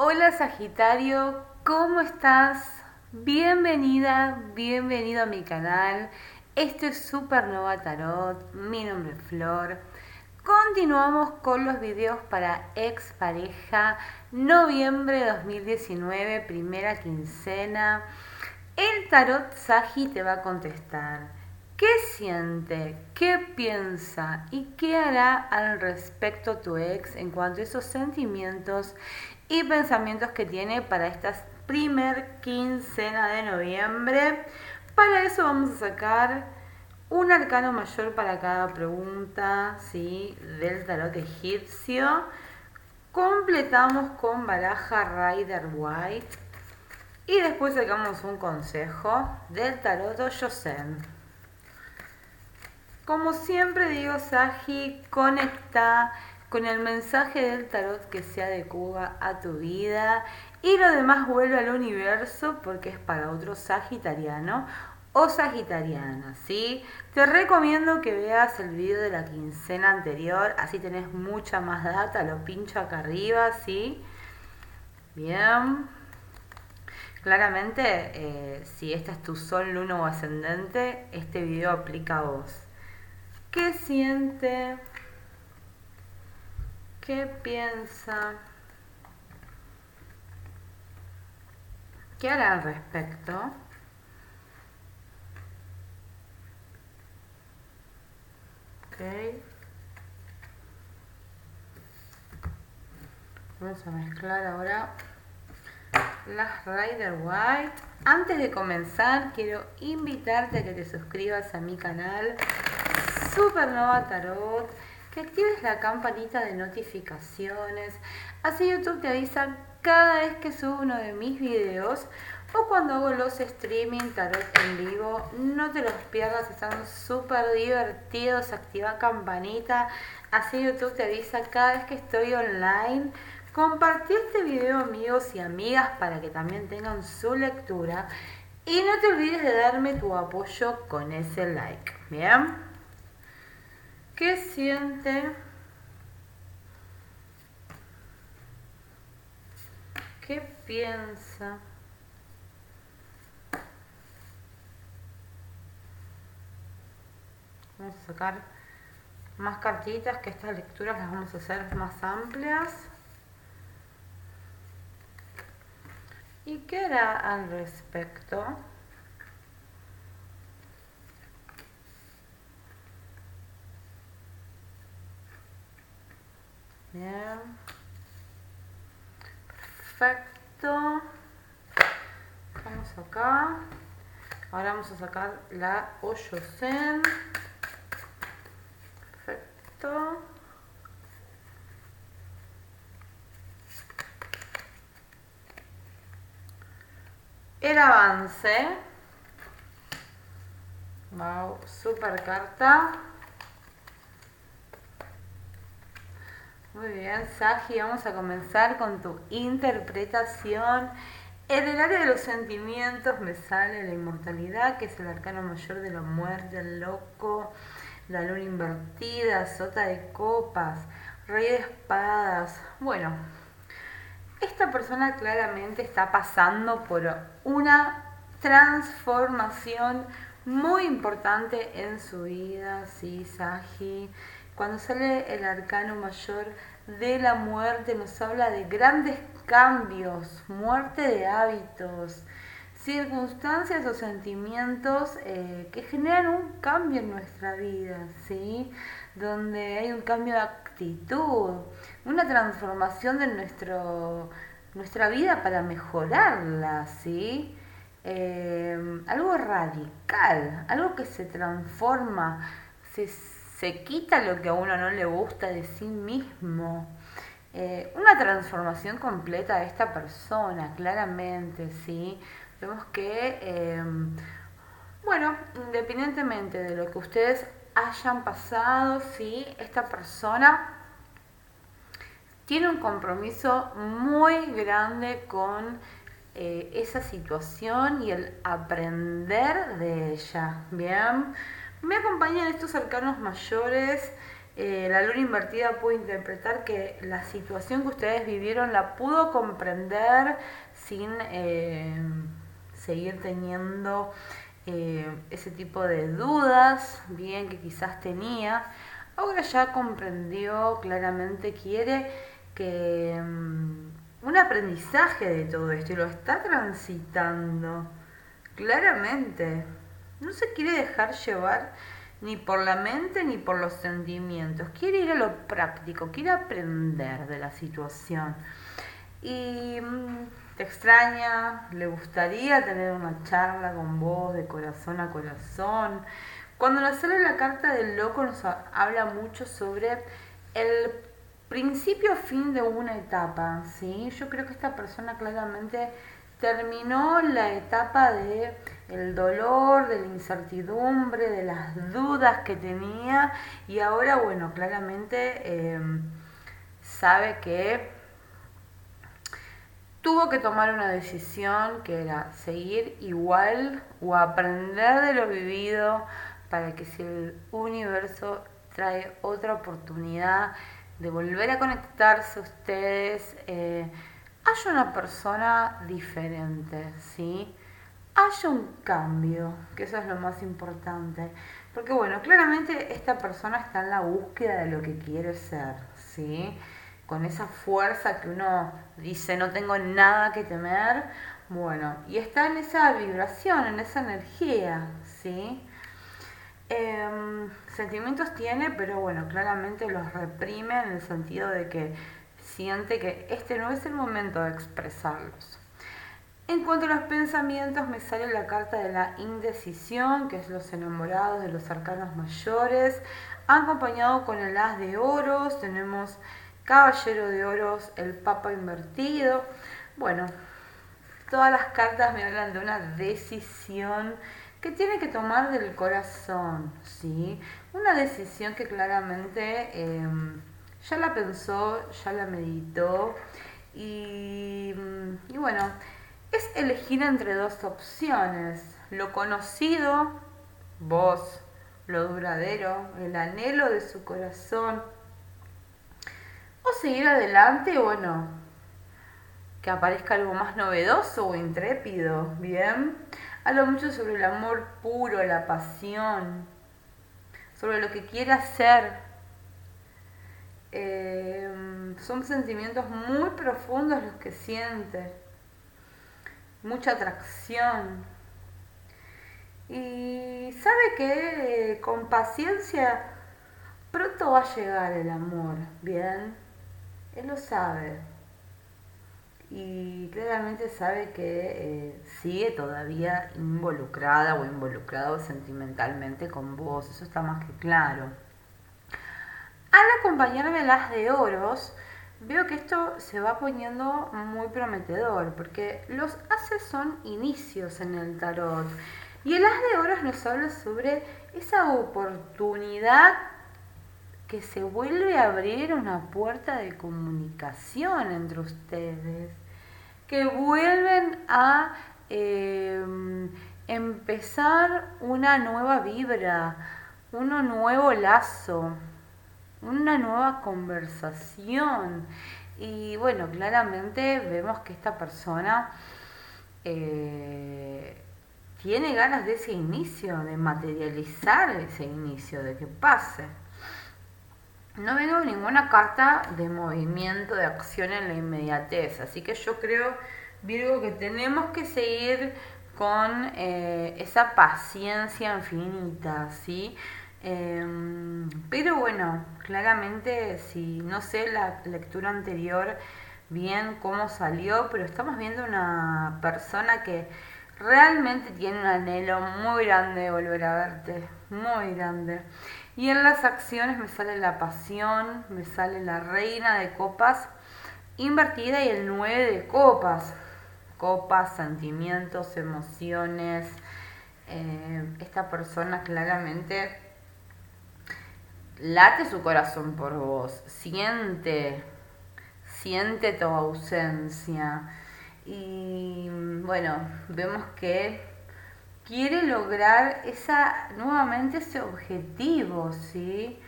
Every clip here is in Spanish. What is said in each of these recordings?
Hola Sagitario, ¿cómo estás? Bienvenida, bienvenido a mi canal. Esto es Supernova Tarot, mi nombre es Flor. Continuamos con los videos para expareja, noviembre 2019, primera quincena. El tarot Sagi te va a contestar. ¿Qué siente? ¿Qué piensa? ¿Y qué hará al respecto tu ex en cuanto a esos sentimientos y pensamientos que tiene para esta primer quincena de noviembre? Para eso vamos a sacar un arcano mayor para cada pregunta ¿sí? del tarot egipcio. Completamos con baraja Rider White y después sacamos un consejo del tarot Yosen. Como siempre digo, Sagi, conecta con el mensaje del tarot que se adecua a tu vida y lo demás vuelve al universo porque es para otro sagitariano o sagitariana, ¿sí? Te recomiendo que veas el video de la quincena anterior, así tenés mucha más data, lo pincho acá arriba, ¿sí? Bien. Claramente, eh, si este es tu sol, luna o ascendente, este video aplica a vos. ¿Qué siente? ¿Qué piensa? ¿Qué hará al respecto? Okay. Vamos a mezclar ahora las Rider White. Antes de comenzar, quiero invitarte a que te suscribas a mi canal Supernova Tarot, que actives la campanita de notificaciones, así YouTube te avisa cada vez que subo uno de mis videos o cuando hago los streaming tarot en vivo, no te los pierdas, están súper divertidos, activa campanita, así YouTube te avisa cada vez que estoy online. Compartí este video amigos y amigas para que también tengan su lectura. Y no te olvides de darme tu apoyo con ese like, ¿bien? ¿Qué siente? ¿Qué piensa? Vamos a sacar más cartitas, que estas lecturas las vamos a hacer más amplias. ¿Y qué hará al respecto? Perfecto. Vamos acá. Ahora vamos a sacar la Oyosen. Perfecto. El avance. Wow, super carta. Muy bien, Sagi, vamos a comenzar con tu interpretación. En el área de los sentimientos me sale la inmortalidad, que es el arcano mayor de la muerte, el loco, la luna invertida, sota de copas, rey de espadas. Bueno, esta persona claramente está pasando por una transformación muy importante en su vida, sí, Sagi. Cuando sale el arcano mayor de la muerte nos habla de grandes cambios, muerte de hábitos, circunstancias o sentimientos eh, que generan un cambio en nuestra vida, ¿sí? Donde hay un cambio de actitud, una transformación de nuestro, nuestra vida para mejorarla, ¿sí? Eh, algo radical, algo que se transforma, se se quita lo que a uno no le gusta de sí mismo. Eh, una transformación completa de esta persona, claramente, ¿sí? Vemos que, em, bueno, independientemente de lo que ustedes hayan pasado, ¿sí? Esta persona tiene un compromiso muy grande con eh, esa situación y el aprender de ella, ¿bien? Me acompañan estos arcanos mayores. eh, la luna invertida puede interpretar que la situación que ustedes vivieron la pudo comprender sin eh, seguir teniendo eh, ese tipo de dudas, bien que quizás tenía. Ahora ya comprendió claramente, quiere que mm, un aprendizaje de todo esto y lo está transitando claramente. No se quiere dejar llevar ni por la mente ni por los sentimientos. Quiere ir a lo práctico, quiere aprender de la situación. Y mm, te extraña, le gustaría tener una charla con vos de corazón a corazón. Cuando nos sale la carta del loco nos habla mucho sobre el principio fin de una etapa, ¿sí? Yo creo que esta persona claramente terminó la etapa de el dolor, de la incertidumbre, de las dudas que tenía y ahora, bueno, claramente em, sabe que tuvo que tomar una decisión que era seguir igual o aprender de lo vivido para que si el universo trae otra oportunidad de volver a conectarse a ustedes, eh, haya una persona diferente, ¿sí? Haya un cambio, que eso es lo más importante. Porque bueno, claramente esta persona está en la búsqueda de lo que quiere ser, ¿sí? Con esa fuerza que uno dice, no tengo nada que temer, bueno, y está en esa vibración, en esa energía, ¿sí? Em, sentimientos tiene, pero bueno, claramente los reprime en el sentido de que siente que este no es el momento de expresarlos. En cuanto a los pensamientos, me sale la carta de la indecisión, que es los enamorados de los arcanos mayores, acompañado con el as de oros, tenemos caballero de oros, el papa invertido. Bueno, todas las cartas me hablan de una decisión que tiene que tomar del corazón, ¿sí? Una decisión que claramente... Em, ya la pensó, ya la meditó y, y bueno, es elegir entre dos opciones, lo conocido, vos, lo duradero, el anhelo de su corazón, o seguir adelante, bueno, que aparezca algo más novedoso o intrépido, ¿bien? Hablo mucho sobre el amor puro, la pasión, sobre lo que quiere hacer, eh, son sentimientos muy profundos los que siente, mucha atracción. Y sabe que eh, con paciencia pronto va a llegar el amor, ¿bien? Él lo sabe. Y claramente sabe que eh, sigue todavía involucrada o involucrado sentimentalmente con vos, eso está más que claro. Al acompañarme las de oros, veo que esto se va poniendo muy prometedor, porque los haces son inicios en el tarot. Y el as de oros nos habla sobre esa oportunidad que se vuelve a abrir una puerta de comunicación entre ustedes, que vuelven a em, empezar una nueva vibra, un nuevo lazo una nueva conversación. Y bueno, claramente vemos que esta persona eh, tiene ganas de ese inicio, de materializar ese inicio, de que pase. No veo ninguna carta de movimiento, de acción en la inmediatez, así que yo creo, Virgo, que tenemos que seguir con eh, esa paciencia infinita, ¿sí? Em, pero bueno, claramente, si no sé la lectura anterior bien cómo salió, pero estamos viendo una persona que realmente tiene un anhelo muy grande de volver a verte, muy grande. Y en las acciones me sale la pasión, me sale la reina de copas invertida y el nueve de copas. Copas, sentimientos, emociones. Eh, esta persona claramente late su corazón por vos, siente, siente tu ausencia. Y bueno, vemos que quiere lograr esa, nuevamente ese objetivo, ¿sí?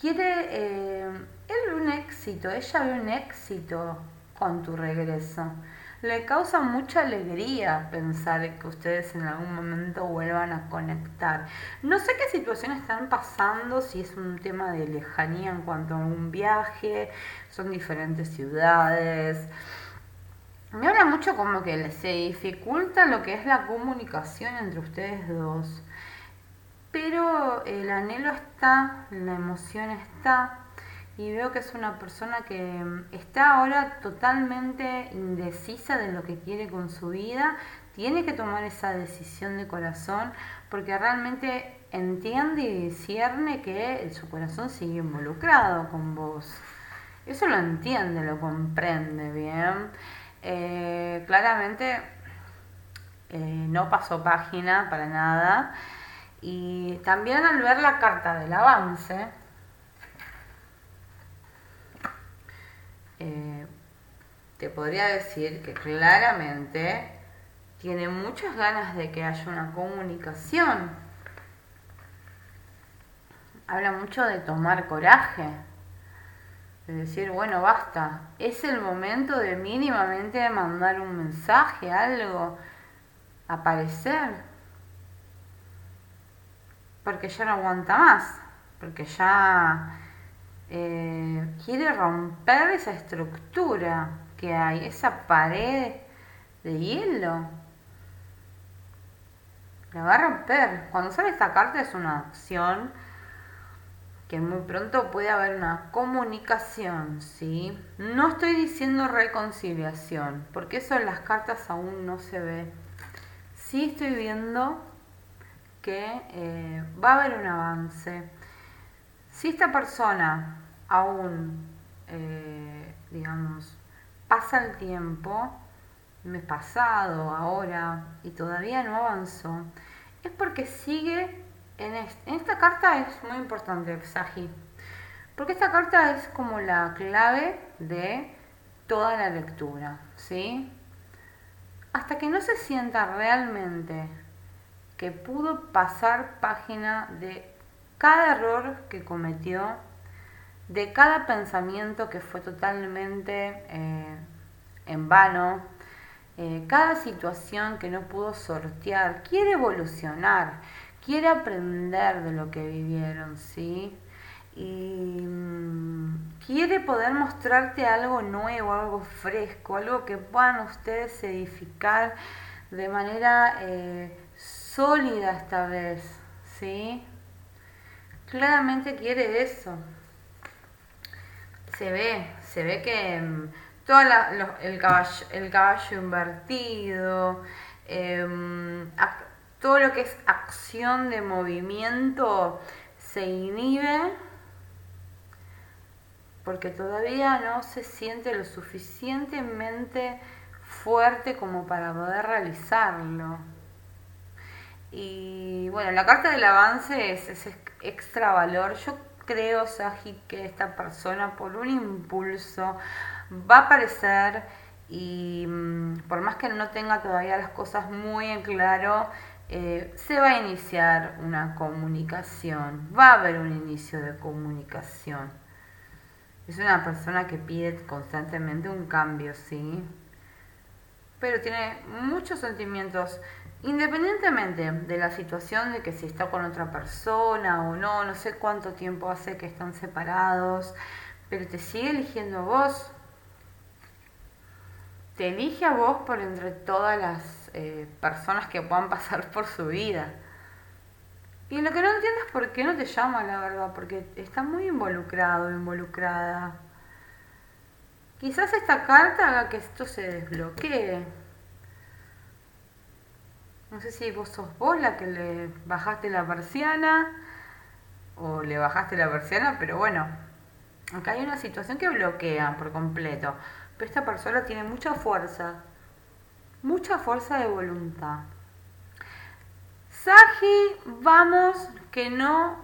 quiere, eh, él un éxito, ella ve un éxito con tu regreso. Le causa mucha alegría pensar que ustedes en algún momento vuelvan a conectar. No sé qué situación están pasando, si es un tema de lejanía en cuanto a un viaje, son diferentes ciudades. Me habla mucho como que se dificulta lo que es la comunicación entre ustedes dos. Pero el anhelo está, la emoción está y veo que es una persona que mm, está ahora totalmente indecisa de lo que quiere con su vida, tiene que tomar esa decisión de corazón porque realmente entiende y discierne que su corazón sigue involucrado con vos. Eso lo entiende, lo comprende bien. Eh, claramente eh, no pasó página para nada. Y también al ver la carta del avance, te podría decir que claramente tiene muchas ganas de que haya una comunicación. Habla mucho de tomar coraje, de decir, bueno, basta, es el momento de mínimamente mandar un mensaje, algo, aparecer, porque ya no aguanta más, porque ya eh, quiere romper esa estructura que hay, esa pared de hielo. La va a romper. Cuando sale esta carta es una acción que muy pronto puede haber una comunicación, ¿sí? No estoy diciendo reconciliación, porque eso en las cartas aún no se ve. Sí estoy viendo que eh, va a haber un avance si esta persona aún, eh, digamos, pasa el tiempo, mes pasado, ahora, y todavía no avanzó, es porque sigue en, esta carta es muy importante, Saji, porque esta carta es como la clave de toda la lectura, ¿sí? Hasta que no se sienta realmente que pudo pasar página de cada error que cometió, de cada pensamiento que fue totalmente eh, en vano, eh, cada situación que no pudo sortear, quiere evolucionar, quiere aprender de lo que vivieron, ¿sí? Y mm, quiere poder mostrarte algo nuevo, algo fresco, algo que puedan ustedes edificar de manera eh, sólida esta vez, ¿sí? claramente quiere eso. Se ve, se ve que mm, todo el, caballo, el caballo invertido, em, todo lo que es acción de movimiento se inhibe porque todavía no se siente lo suficientemente fuerte como para poder realizarlo. Y bueno, la carta del avance es, es extra valor. Yo creo, Saji, que esta persona por un impulso va a aparecer y mm, por más que no tenga todavía las cosas muy en claro, eh, se va a iniciar una comunicación, va a haber un inicio de comunicación. Es una persona que pide constantemente un cambio, ¿sí? Pero tiene muchos sentimientos Independientemente de la situación de que si está con otra persona o no, no sé cuánto tiempo hace que están separados, pero te sigue eligiendo a vos. Te elige a vos por entre todas las eh, personas que puedan pasar por su vida. Y lo que no entiendo es por qué no te llama, la verdad, porque está muy involucrado, involucrada. Quizás esta carta haga que esto se desbloquee. No sé si vos sos vos la que le bajaste la persiana o le bajaste la persiana, pero bueno, acá hay una situación que bloquea por completo. Pero esta persona tiene mucha fuerza, mucha fuerza de voluntad. Saji, vamos, que no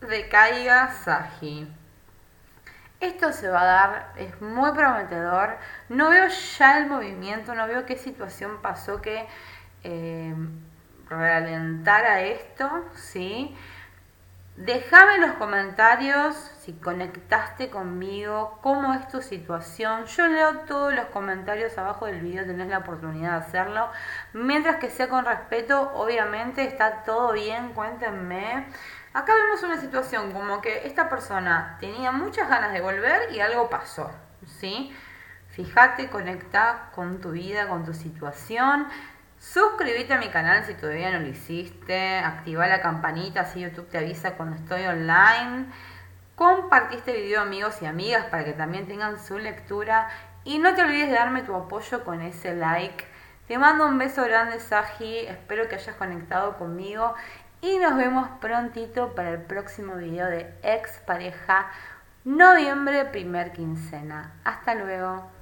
decaiga Saji. Esto se va a dar, es muy prometedor. No veo ya el movimiento, no veo qué situación pasó que eh, realentar a esto, ¿sí? Déjame en los comentarios si conectaste conmigo, cómo es tu situación. Yo leo todos los comentarios abajo del video, tenés la oportunidad de hacerlo. Mientras que sea con respeto, obviamente está todo bien, cuéntenme. Acá vemos una situación como que esta persona tenía muchas ganas de volver y algo pasó, ¿sí? Fíjate, conecta con tu vida, con tu situación. Suscríbete a mi canal si todavía no lo hiciste. Activa la campanita así YouTube te avisa cuando estoy online. Compartí este video amigos y amigas para que también tengan su lectura. Y no te olvides de darme tu apoyo con ese like. Te mando un beso grande, Saji. Espero que hayas conectado conmigo. Y nos vemos prontito para el próximo video de ex pareja noviembre, primer quincena. Hasta luego.